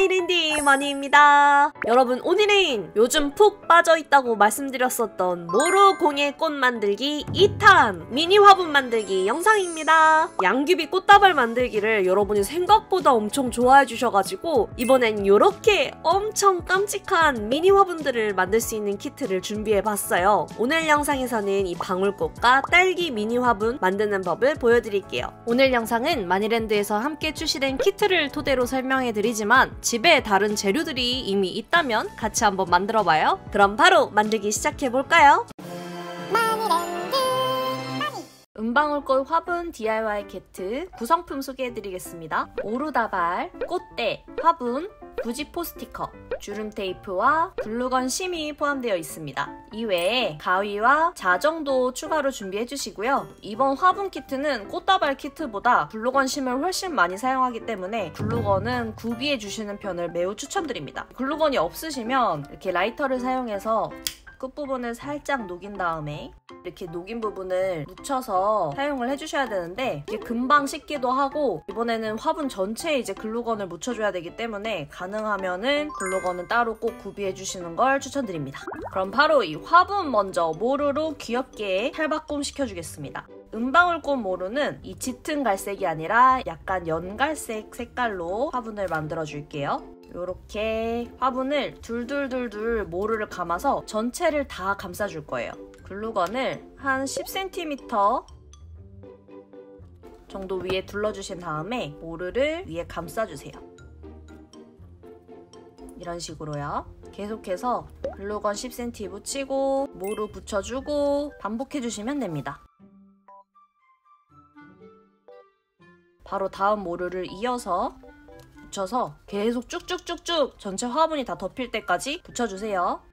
마이랜디 마니입니다. 여러분 오늘은 요즘 푹 빠져있다고 말씀드렸었던 모로공예 꽃 만들기 2탄 미니 화분 만들기 영상입니다. 양귀비 꽃다발 만들기를 여러분이 생각보다 엄청 좋아해 주셔가지고 이번엔 이렇게 엄청 깜찍한 미니 화분들을 만들 수 있는 키트를 준비해봤어요. 오늘 영상에서는 이 방울꽃과 딸기 미니 화분 만드는 법을 보여드릴게요. 오늘 영상은 마니랜드에서 함께 출시된 키트를 토대로 설명해드리지만 집에 다른 재료들이 이미 있다면 같이 한번 만들어 봐요. 그럼 바로 만들기 시작해 볼까요? 은방울꽃 화분 DIY 키트 구성품 소개해드리겠습니다. 모루 다발, 꽃대, 화분, 부직포 스티커, 주름 테이프와 글루건 심이 포함되어 있습니다. 이외에 가위와 자 정도 추가로 준비해 주시고요. 이번 화분 키트는 꽃다발 키트보다 글루건 심을 훨씬 많이 사용하기 때문에 글루건은 구비해 주시는 편을 매우 추천드립니다. 글루건이 없으시면 이렇게 라이터를 사용해서 끝부분을 살짝 녹인 다음에 이렇게 녹인 부분을 묻혀서 사용을 해주셔야 되는데 이게 금방 식기도 하고 이번에는 화분 전체에 이제 글루건을 묻혀줘야 되기 때문에 가능하면은 글루건은 따로 꼭 구비해 주시는 걸 추천드립니다. 그럼 바로 이 화분 먼저 모루로 귀엽게 탈바꿈 시켜주겠습니다. 은방울꽃 모루는 이 짙은 갈색이 아니라 약간 연갈색 색깔로 화분을 만들어 줄게요. 이렇게 화분을 둘둘둘둘 모루를 감아서 전체를 다 감싸줄 거예요. 글루건을 한 10cm 정도 위에 둘러주신 다음에 모루를 위에 감싸주세요. 이런 식으로요. 계속해서 글루건 10cm 붙이고 모루 붙여주고 반복해주시면 됩니다. 바로 다음 모루를 이어서 붙여서 계속 쭉쭉쭉쭉 전체 화분이 다 덮일 때까지 붙여주세요.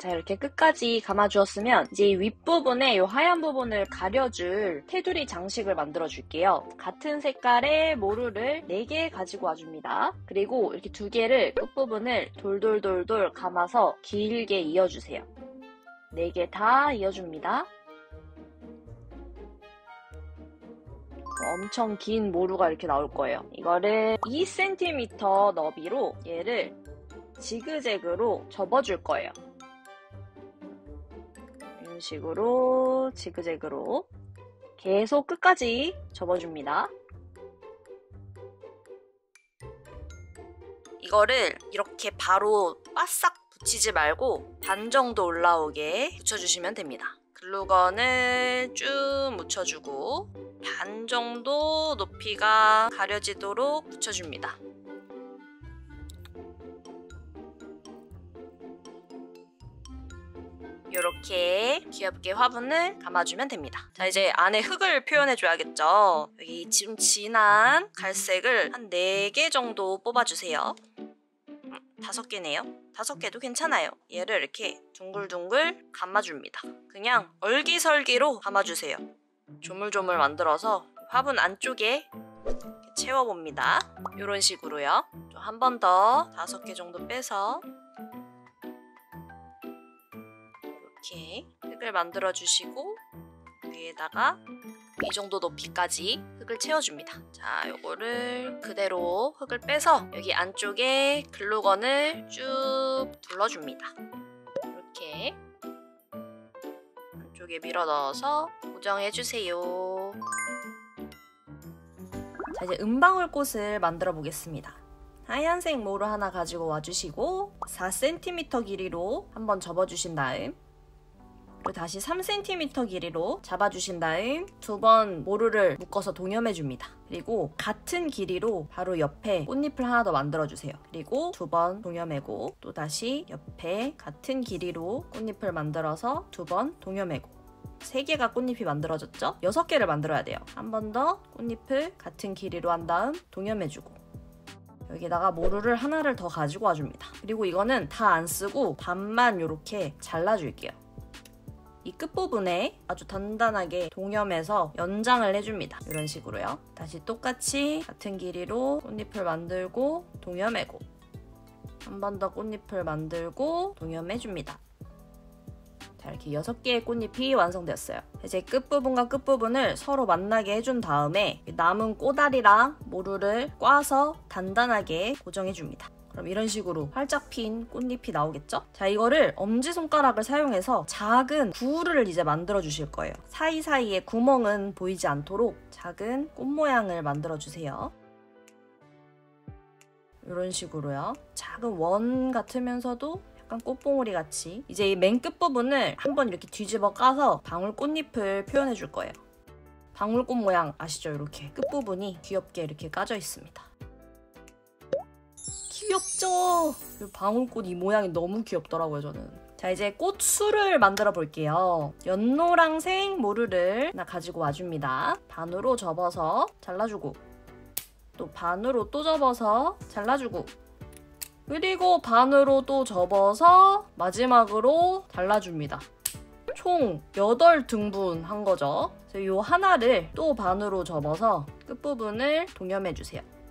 자 이렇게 끝까지 감아주었으면 이제 이 윗부분에 이 하얀 부분을 가려줄 테두리 장식을 만들어 줄게요. 같은 색깔의 모루를 4개 가지고 와줍니다. 그리고 이렇게 두 개를 끝부분을 돌돌돌돌 감아서 길게 이어주세요. 4개 다 이어줍니다. 엄청 긴 모루가 이렇게 나올 거예요. 이거를 2cm 너비로 얘를 지그재그로 접어줄 거예요. 이런 식으로 지그재그로 계속 끝까지 접어줍니다. 이거를 이렇게 바로 바싹 붙이지 말고 반 정도 올라오게 붙여주시면 됩니다. 글루건을 쭉 묻혀주고 반 정도 높이가 가려지도록 붙여줍니다. 이렇게 귀엽게 화분을 감아주면 됩니다. 자 이제 안에 흙을 표현해줘야겠죠. 여기 지금 진한 갈색을 한 4개 정도 뽑아주세요. 음, 다섯 개네요. 다섯 개도 괜찮아요. 얘를 이렇게 둥글둥글 감아줍니다. 그냥 얼기설기로 감아주세요. 조물조물 만들어서 화분 안쪽에 채워봅니다. 이런 식으로요. 한 번 더 다섯 개 정도 빼서 이렇게 흙을 만들어 주시고 위에다가 이 정도 높이까지 흙을 채워줍니다. 자, 요거를 그대로 흙을 빼서 여기 안쪽에 글루건을 쭉 둘러줍니다. 이렇게 안쪽에 밀어 넣어서 고정해주세요. 자, 이제 은방울꽃을 만들어 보겠습니다. 하얀색 모루 하나 가지고 와주시고 4cm 길이로 한번 접어주신 다음 그리고 다시 3cm 길이로 잡아주신 다음 두 번 모루를 묶어서 동여매줍니다. 그리고 같은 길이로 바로 옆에 꽃잎을 하나 더 만들어주세요. 그리고 두 번 동여매고 또 다시 옆에 같은 길이로 꽃잎을 만들어서 두 번 동여매고 3개가 꽃잎이 만들어졌죠? 6개를 만들어야 돼요. 한 번 더 꽃잎을 같은 길이로 한 다음 동여매주고 여기다가 모루를 하나를 더 가지고 와줍니다. 그리고 이거는 다 안 쓰고 반만 이렇게 잘라줄게요. 이 끝부분에 아주 단단하게 동염해서 연장을 해줍니다. 이런 식으로요. 다시 똑같이 같은 길이로 꽃잎을 만들고 동염매고 한 번 더 꽃잎을 만들고 동염해줍니다. 자, 이렇게 6개의 꽃잎이 완성되었어요. 이제 끝부분과 끝부분을 서로 만나게 해준 다음에 남은 꼬다리랑 모루를 꽈서 단단하게 고정해줍니다. 그럼 이런 식으로 활짝 핀 꽃잎이 나오겠죠? 자, 이거를 엄지손가락을 사용해서 작은 구를 이제 만들어 주실 거예요. 사이사이에 구멍은 보이지 않도록 작은 꽃 모양을 만들어 주세요. 이런 식으로요. 작은 원 같으면서도 약간 꽃봉오리 같이 이제 이 맨 끝 부분을 한번 이렇게 뒤집어 까서 방울 꽃잎을 표현해 줄 거예요. 방울꽃 모양 아시죠? 이렇게 끝부분이 귀엽게 이렇게 까져 있습니다. 귀엽죠? 방울꽃 이 모양이 너무 귀엽더라고요, 저는. 자, 이제 꽃술을 만들어 볼게요. 연노랑색 모르를 나 가지고 와줍니다. 반으로 접어서 잘라주고 또 반으로 또 접어서 잘라주고 그리고 반으로 또 접어서 마지막으로 잘라줍니다. 총 8등분 한 거죠. 이 하나를 또 반으로 접어서 끝부분을 동염해주세요.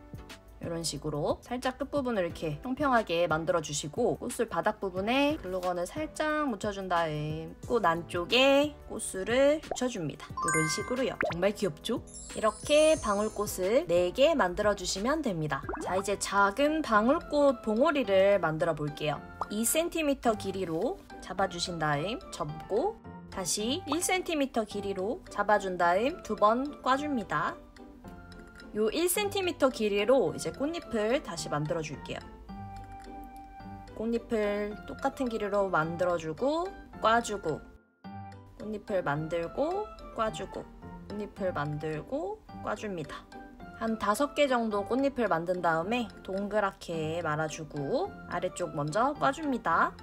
이런 식으로 살짝 끝부분을 이렇게 평평하게 만들어주시고 꽃술 바닥 부분에 글루건을 살짝 묻혀준 다음 꽃 안쪽에 꽃술을 붙여줍니다. 이런 식으로요. 정말 귀엽죠? 이렇게 방울꽃을 4개 만들어주시면 됩니다. 자 이제 작은 방울꽃 봉오리를 만들어 볼게요. 2cm 길이로 잡아주신 다음 접고 다시 1cm 길이로 잡아준 다음 두 번 꽈줍니다. 요 1cm 길이로 이제 꽃잎을 다시 만들어 줄게요. 꽃잎을 똑같은 길이로 만들어주고 꽈주고 꽃잎을 만들고 꽈주고 꽃잎을 만들고 꽈줍니다. 한 다섯 개 정도 꽃잎을 만든 다음에 동그랗게 말아주고 아래쪽 먼저 꽈줍니다.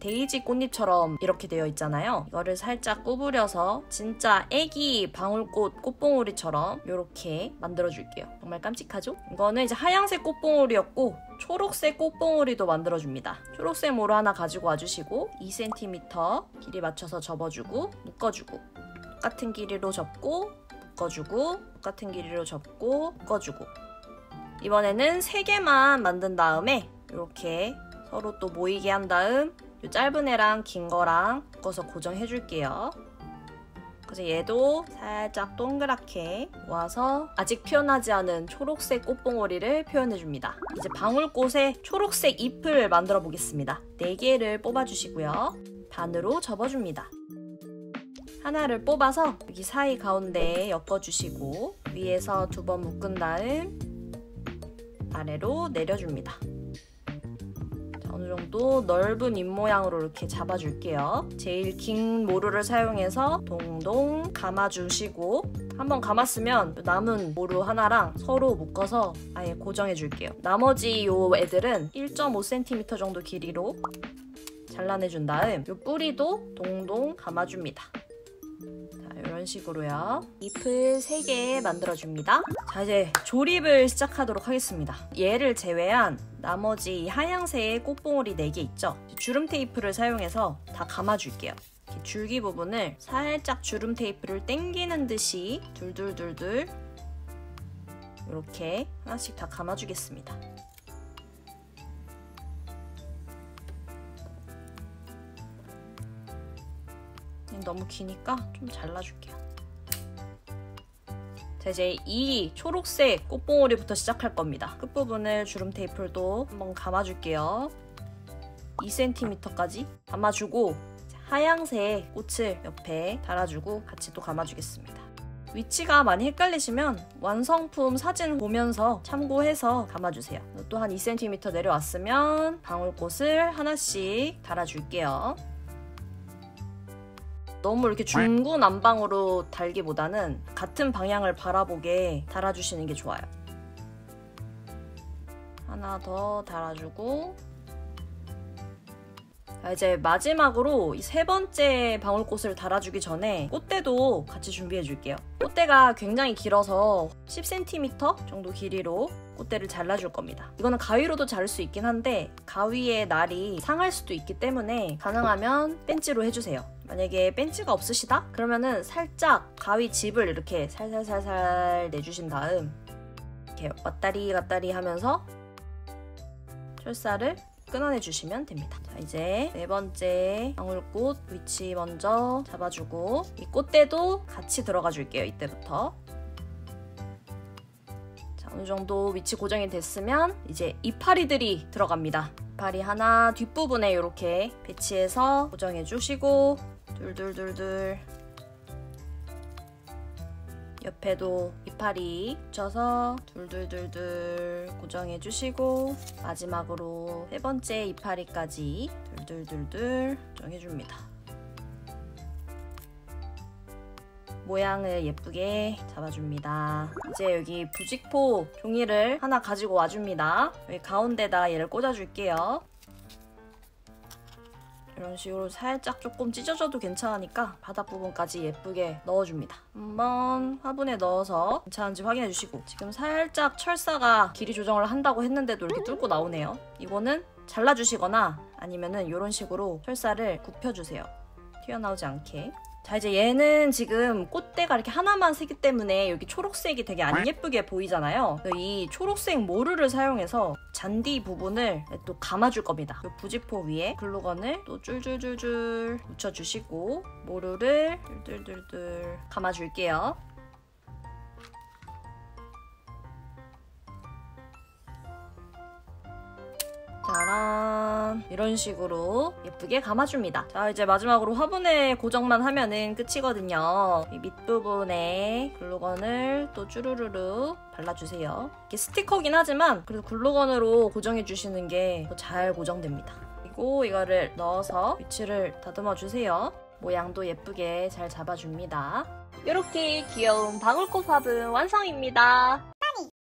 데이지 꽃잎처럼 이렇게 되어 있잖아요. 이거를 살짝 구부려서 진짜 애기 방울꽃 꽃봉오리처럼 이렇게 만들어줄게요. 정말 깜찍하죠? 이거는 이제 하얀색 꽃봉오리였고 초록색 꽃봉오리도 만들어줍니다. 초록색 모루 하나 가지고 와주시고 2cm 길이 맞춰서 접어주고 묶어주고 똑같은 길이로 접고 묶어주고 똑같은 길이로 접고 묶어주고 이번에는 3개만 만든 다음에 이렇게 서로 또 모이게 한 다음 이 짧은 애랑 긴 거랑 묶어서 고정해 줄게요. 그래서 얘도 살짝 동그랗게 모아서 아직 표현하지 않은 초록색 꽃봉오리를 표현해 줍니다. 이제 방울꽃에 초록색 잎을 만들어 보겠습니다. 4개를 뽑아주시고요. 반으로 접어줍니다. 하나를 뽑아서 여기 사이 가운데에 엮어주시고 위에서 두 번 묶은 다음 아래로 내려줍니다. 정도 넓은 잎 모양으로 이렇게 잡아줄게요. 제일 긴 모루를 사용해서 동동 감아주시고 한번 감았으면 남은 모루 하나랑 서로 묶어서 아예 고정해줄게요. 나머지 요 애들은 1.5cm 정도 길이로 잘라내준 다음 요 뿌리도 동동 감아줍니다. 이런 식으로요. 잎을 3개 만들어줍니다. 자 이제 조립을 시작하도록 하겠습니다. 얘를 제외한 나머지 하얀색 꽃봉오리 4개 있죠? 주름 테이프를 사용해서 다 감아줄게요. 줄기 부분을 살짝 주름 테이프를 당기는 듯이 둘둘둘둘 이렇게 하나씩 다 감아주겠습니다. 너무 기니까 좀 잘라줄게요. 자 이제 이 초록색 꽃봉오리부터 시작할 겁니다. 끝부분을 주름 테이프를 또 한번 감아줄게요. 2cm까지 감아주고 하양색 꽃을 옆에 달아주고 같이 또 감아주겠습니다. 위치가 많이 헷갈리시면 완성품 사진 보면서 참고해서 감아주세요. 또 한 2cm 내려왔으면 방울꽃을 하나씩 달아줄게요. 너무 이렇게 중구난방으로 달기보다는 같은 방향을 바라보게 달아주시는 게 좋아요. 하나 더 달아주고 이제 마지막으로 이세 번째 방울꽃을 달아주기 전에 꽃대도 같이 준비해 줄게요. 꽃대가 굉장히 길어서 10cm 정도 길이로 꽃대를 잘라줄 겁니다. 이거는 가위로도 자를 수 있긴 한데 가위의 날이 상할 수도 있기 때문에 가능하면 벤치로 해주세요. 만약에 벤치가 없으시다? 그러면은 살짝 가위 집을 이렇게 살살살살 내주신 다음 이렇게 왔다리 갔다리 하면서 철사를 끊어내 주시면 됩니다. 자, 이제 네 번째 방울꽃 위치 먼저 잡아주고 이 꽃대도 같이 들어가 줄게요. 이때부터. 자, 어느 정도 위치 고정이 됐으면 이제 이파리들이 들어갑니다. 이파리 하나 뒷부분에 이렇게 배치해서 고정해 주시고 둘둘둘둘 옆에도 이파리 붙여서 둘둘둘둘 고정해 주시고 마지막으로 세 번째 이파리까지 둘둘둘둘 고정해 줍니다. 모양을 예쁘게 잡아줍니다. 이제 여기 부직포 종이를 하나 가지고 와줍니다. 여기 가운데다 얘를 꽂아줄게요. 이런 식으로 살짝 조금 찢어져도 괜찮으니까 바닥 부분까지 예쁘게 넣어줍니다. 한번 화분에 넣어서 괜찮은지 확인해 주시고 지금 살짝 철사가 길이 조정을 한다고 했는데도 이렇게 뚫고 나오네요. 이거는 잘라주시거나 아니면은 이런 식으로 철사를 굽혀주세요. 튀어나오지 않게. 자 이제 얘는 지금 꽃대가 이렇게 하나만 쓰기 때문에 여기 초록색이 되게 안 예쁘게 보이잖아요. 이 초록색 모루를 사용해서 잔디 부분을 또 감아줄 겁니다. 이 부지포 위에 글루건을 또 줄줄줄줄 묻혀주시고 모루를 둘둘둘둘 감아줄게요. 짜란 이런 식으로 예쁘게 감아줍니다. 자 이제 마지막으로 화분에 고정만 하면은 끝이거든요. 이 밑부분에 글루건을 또 쭈루루루 발라주세요. 이게 스티커긴 하지만 그래도 글루건으로 고정해주시는 게더잘 고정됩니다. 그리고 이거를 넣어서 위치를 다듬어 주세요. 모양도 예쁘게 잘 잡아줍니다. 이렇게 귀여운 방울꽃 화분 완성입니다.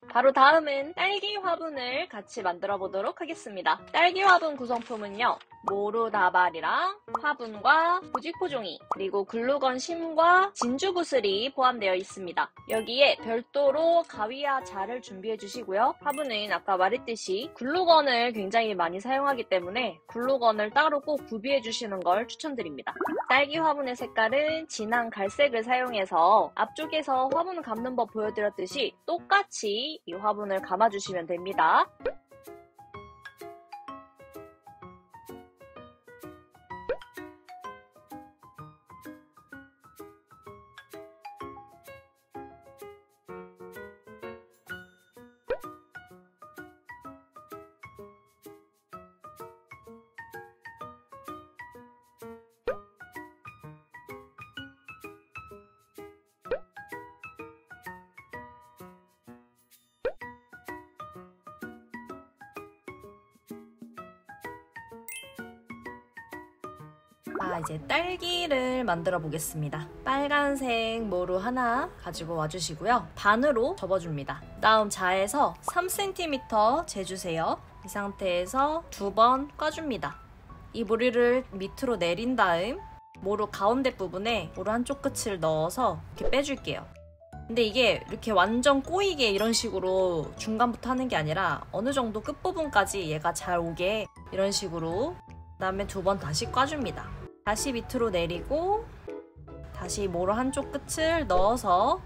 바로 다음은 딸기 화분을 같이 만들어 보도록 하겠습니다. 딸기 화분 구성품은요. 모루다발이랑 화분과 부직포 종이 그리고 글루건 심과 진주 구슬이 포함되어 있습니다. 여기에 별도로 가위와 자를 준비해 주시고요. 화분은 아까 말했듯이 글루건을 굉장히 많이 사용하기 때문에 글루건을 따로 꼭 구비해 주시는 걸 추천드립니다. 딸기 화분의 색깔은 진한 갈색을 사용해서 앞쪽에서 화분 감는 법 보여드렸듯이 똑같이 이 화분을 감아주시면 됩니다. 아, 이제 딸기를 만들어 보겠습니다. 빨간색 모루 하나 가지고 와주시고요. 반으로 접어줍니다. 다음 자에서 3cm 재주세요. 이 상태에서 두 번 꽈줍니다. 이 모리를 밑으로 내린 다음 모루 가운데 부분에 모루 한쪽 끝을 넣어서 이렇게 빼줄게요. 근데 이게 이렇게 완전 꼬이게 이런 식으로 중간부터 하는 게 아니라 어느 정도 끝부분까지 얘가 잘 오게 이런 식으로 그 다음에 두 번 다시 꽈줍니다. 다시 밑으로 내리고 다시 모로 한쪽 끝을 넣어서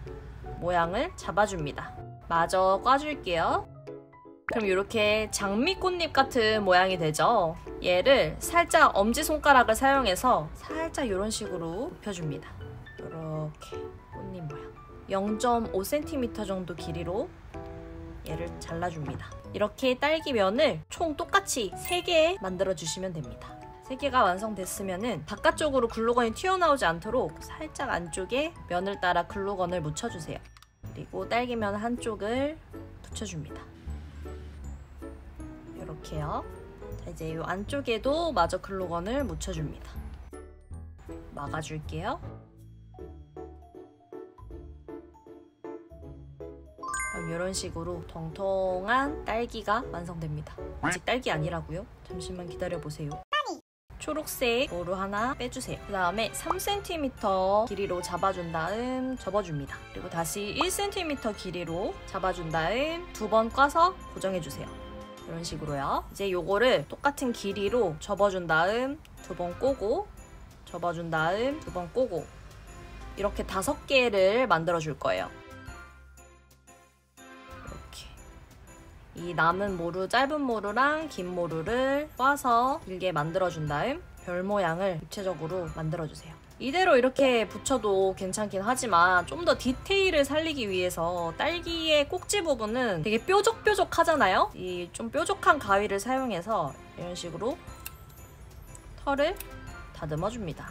모양을 잡아줍니다. 마저 꽈줄게요. 그럼 이렇게 장미꽃잎 같은 모양이 되죠? 얘를 살짝 엄지손가락을 사용해서 살짝 이런 식으로 눕혀줍니다. 이렇게 꽃잎 모양. 0.5cm 정도 길이로 얘를 잘라줍니다. 이렇게 딸기면을 총 똑같이 3개 만들어주시면 됩니다. 3개가 완성됐으면 바깥쪽으로 글루건이 튀어나오지 않도록 살짝 안쪽에 면을 따라 글루건을 묻혀주세요. 그리고 딸기면 한쪽을 붙여줍니다. 이렇게요. 자, 이제 이 안쪽에도 마저 글루건을 묻혀줍니다. 막아줄게요. 그럼 이런 식으로 통통한 딸기가 완성됩니다. 아직 딸기 아니라고요? 잠시만 기다려보세요. 초록색 모루 하나 빼주세요. 그 다음에 3cm 길이로 잡아준 다음 접어줍니다. 그리고 다시 1cm 길이로 잡아준 다음 두 번 꽈서 고정해주세요. 이런 식으로요. 이제 요거를 똑같은 길이로 접어준 다음 두 번 꼬고 접어준 다음 두 번 꼬고 이렇게 다섯 개를 만들어 줄 거예요. 이 남은 모루, 짧은 모루랑 긴 모루를 꽈서 길게 만들어준 다음 별 모양을 입체적으로 만들어주세요. 이대로 이렇게 붙여도 괜찮긴 하지만 좀 더 디테일을 살리기 위해서 딸기의 꼭지 부분은 되게 뾰족뾰족 하잖아요? 이 좀 뾰족한 가위를 사용해서 이런 식으로 털을 다듬어 줍니다.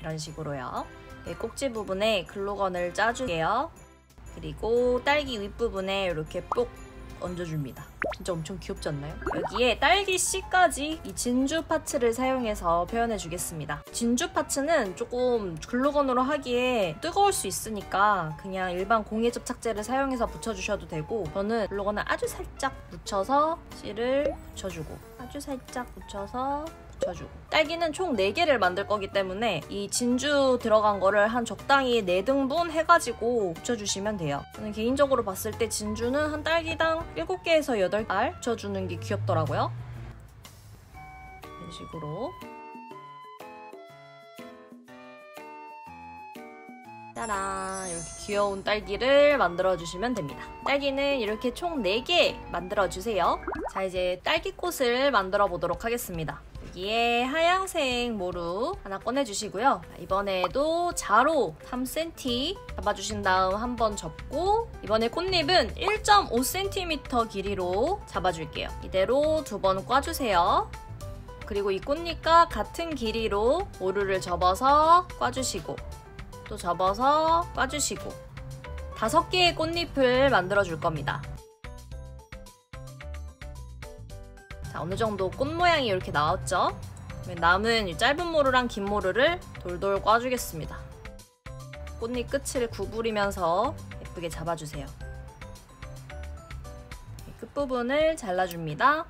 이런 식으로요. 꼭지 부분에 글루건을 짜줄게요. 그리고 딸기 윗부분에 이렇게 뽁 얹어줍니다. 진짜 엄청 귀엽지 않나요? 여기에 딸기 씨까지 이 진주 파츠를 사용해서 표현해 주겠습니다. 진주 파츠는 조금 글루건으로 하기에 뜨거울 수 있으니까 그냥 일반 공예 접착제를 사용해서 붙여주셔도 되고 저는 글루건을 아주 살짝 묻혀서 씨를 붙여주고 아주 살짝 묻혀서 붙여주고 딸기는 총 4개를 만들 거기 때문에 이 진주 들어간 거를 한 적당히 4등분 해가지고 붙여주시면 돼요 저는 개인적으로 봤을 때 진주는 한 딸기당 7개에서 8알 붙여주는 게 귀엽더라고요 이런 식으로 짜란 이렇게 귀여운 딸기를 만들어주시면 됩니다. 딸기는 이렇게 총 4개 만들어주세요. 자 이제 딸기꽃을 만들어 보도록 하겠습니다. 여기에 하양색 모루 하나 꺼내주시고요. 이번에도 자로 3cm 잡아주신 다음 한 번 접고 이번에 꽃잎은 1.5cm 길이로 잡아줄게요. 이대로 두 번 꽈주세요. 그리고 이 꽃잎과 같은 길이로 모루를 접어서 꽈주시고 또 접어서 꽈주시고 다섯 개의 꽃잎을 만들어 줄 겁니다. 자, 어느 정도 꽃 모양이 이렇게 나왔죠? 남은 짧은 모루랑 긴 모루를 돌돌 꽈주겠습니다. 꽃잎 끝을 구부리면서 예쁘게 잡아주세요. 끝부분을 잘라줍니다.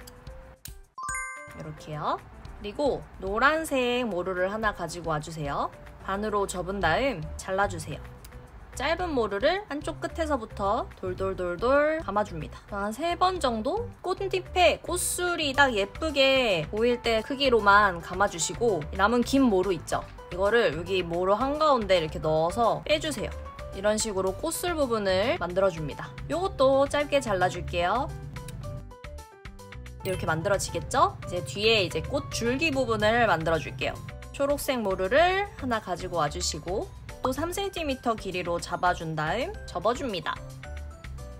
이렇게요. 그리고 노란색 모루를 하나 가지고 와주세요. 반으로 접은 다음 잘라주세요. 짧은 모루를 한쪽 끝에서부터 돌돌돌돌 감아줍니다. 한 세 번 정도 꽃잎에 꽃술이 딱 예쁘게 보일 때 크기로만 감아주시고 남은 긴 모루 있죠? 이거를 여기 모루 한가운데 이렇게 넣어서 빼주세요. 이런 식으로 꽃술 부분을 만들어줍니다. 이것도 짧게 잘라줄게요. 이렇게 만들어지겠죠? 이제 뒤에 이제 꽃 줄기 부분을 만들어줄게요. 초록색 모루를 하나 가지고 와주시고 또 3cm 길이로 잡아준 다음 접어줍니다.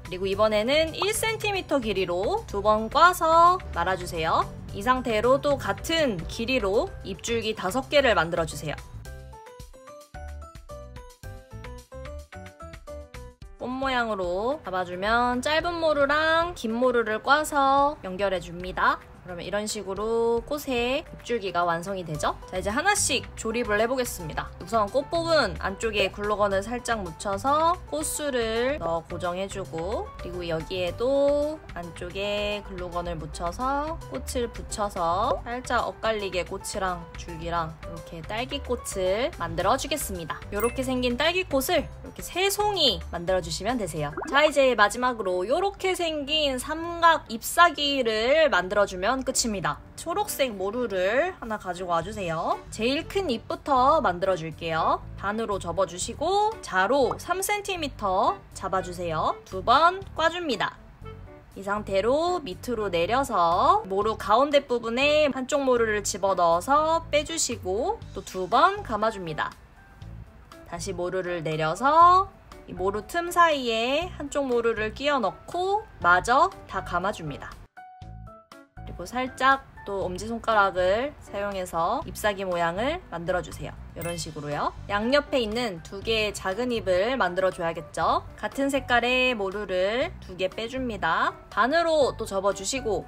그리고 이번에는 1cm 길이로 두 번 꽈서 말아주세요. 이 상태로 또 같은 길이로 입줄기 5개를 만들어주세요. 꽃 모양으로 잡아주면 짧은 모루랑 긴 모루를 꽈서 연결해줍니다. 그러면 이런 식으로 꽃의 입줄기가 완성이 되죠? 자 이제 하나씩 조립을 해보겠습니다. 우선 꽃 부분 안쪽에 글루건을 살짝 묻혀서 꽃술을 넣어 고정해주고 그리고 여기에도 안쪽에 글루건을 묻혀서 꽃을 붙여서 살짝 엇갈리게 꽃이랑 줄기랑 이렇게 딸기꽃을 만들어주겠습니다. 이렇게 생긴 딸기꽃을 이렇게 세 송이 만들어주시면 되세요. 자 이제 마지막으로 이렇게 생긴 삼각 잎사귀를 만들어주면 끝입니다. 초록색 모루를 하나 가지고 와주세요. 제일 큰 잎부터 만들어줄게요. 반으로 접어주시고 자로 3cm 잡아주세요. 두 번 꽈줍니다. 이 상태로 밑으로 내려서 모루 가운데 부분에 한쪽 모루를 집어넣어서 빼주시고 또 두 번 감아줍니다. 다시 모루를 내려서 이 모루 틈 사이에 한쪽 모루를 끼워 넣고 마저 다 감아줍니다. 그리고 살짝 또 엄지손가락을 사용해서 잎사귀 모양을 만들어주세요. 이런 식으로요. 양옆에 있는 두 개의 작은 잎을 만들어줘야겠죠. 같은 색깔의 모루를 두 개 빼줍니다. 반으로 또 접어주시고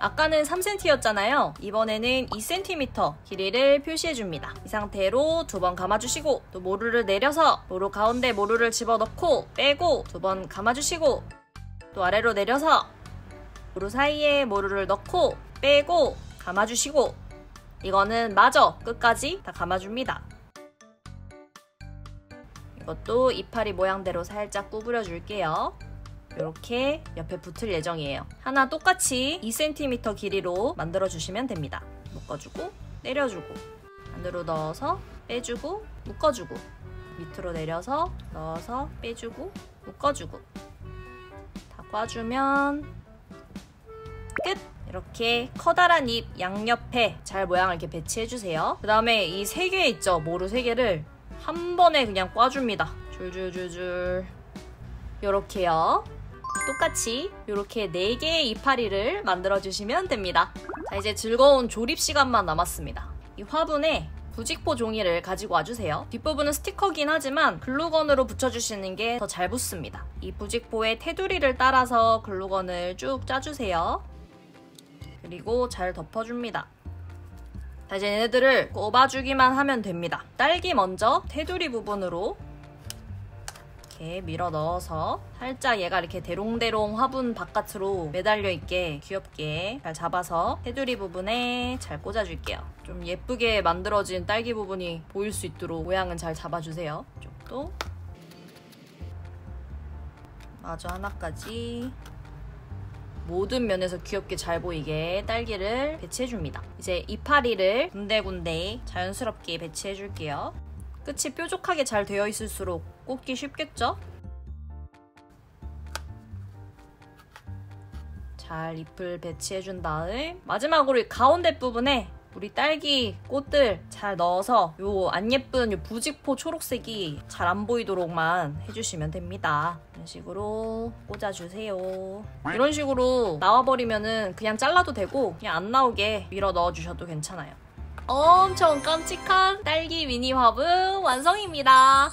아까는 3cm였잖아요. 이번에는 2cm 길이를 표시해줍니다. 이 상태로 두 번 감아주시고 또 모루를 내려서 모루 가운데 모루를 집어넣고 빼고 두 번 감아주시고 또 아래로 내려서 모루 사이에 모루를 넣고 빼고 감아주시고 이거는 마저 끝까지 다 감아줍니다. 이것도 이파리 모양대로 살짝 구부려 줄게요. 이렇게 옆에 붙을 예정이에요. 하나 똑같이 2cm 길이로 만들어주시면 됩니다. 묶어주고 내려주고 안으로 넣어서 빼주고 묶어주고 밑으로 내려서 넣어서 빼주고 묶어주고 다 꽈주면 끝! 이렇게 커다란 입 양옆에 잘 모양을 이렇게 배치해주세요. 그 다음에 이 세 개 있죠? 모루 세 개를 한 번에 그냥 꽈줍니다. 줄줄줄줄 요렇게요. 똑같이 이렇게 4개의 이파리를 만들어주시면 됩니다. 자, 이제 즐거운 조립 시간만 남았습니다. 이 화분에 부직포 종이를 가지고 와주세요. 뒷부분은 스티커긴 하지만 글루건으로 붙여주시는 게 더 잘 붙습니다. 이 부직포의 테두리를 따라서 글루건을 쭉 짜주세요. 그리고 잘 덮어줍니다. 자, 이제 얘네들을 꼽아주기만 하면 됩니다. 딸기 먼저 테두리 부분으로 이렇게 밀어 넣어서 살짝 얘가 이렇게 대롱대롱 화분 바깥으로 매달려 있게 귀엽게 잘 잡아서 테두리 부분에 잘 꽂아줄게요. 좀 예쁘게 만들어진 딸기 부분이 보일 수 있도록 모양은 잘 잡아주세요. 이쪽도 마주 하나까지 모든 면에서 귀엽게 잘 보이게 딸기를 배치해줍니다. 이제 이파리를 군데군데 자연스럽게 배치해줄게요. 끝이 뾰족하게 잘 되어 있을수록 꽂기 쉽겠죠? 잘 잎을 배치해준 다음 마지막으로 이 가운데 부분에 우리 딸기 꽃들 잘 넣어서 요 안 예쁜 요 부직포 초록색이 잘 안 보이도록만 해주시면 됩니다. 이런 식으로 꽂아주세요. 이런 식으로 나와버리면은 그냥 잘라도 되고 그냥 안 나오게 밀어 넣어주셔도 괜찮아요. 엄청 깜찍한 딸기 미니 화분 완성입니다.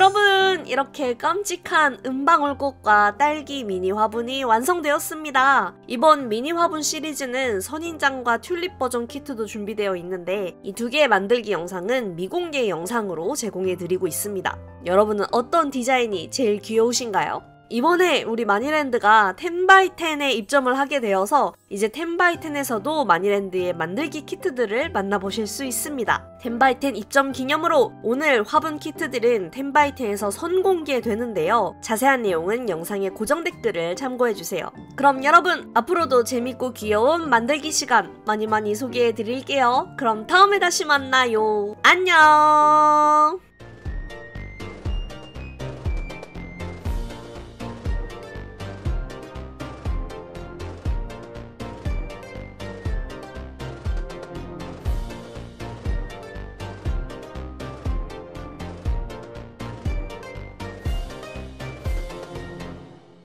여러분 이렇게 깜찍한 은방울꽃과 딸기 미니 화분이 완성되었습니다. 이번 미니 화분 시리즈는 선인장과 튤립 버전 키트도 준비되어 있는데 이 두 개의 만들기 영상은 미공개 영상으로 제공해드리고 있습니다. 여러분은 어떤 디자인이 제일 귀여우신가요? 이번에 우리 마니랜드가 10x10에 입점을 하게 되어서 이제 10x10에서도 마니랜드의 만들기 키트들을 만나보실 수 있습니다. 10x10 입점 기념으로 오늘 화분 키트들은 10x10에서 선공개 되는데요. 자세한 내용은 영상의 고정 댓글을 참고해주세요. 그럼 여러분 앞으로도 재밌고 귀여운 만들기 시간 많이 많이 소개해 드릴게요. 그럼 다음에 다시 만나요. 안녕!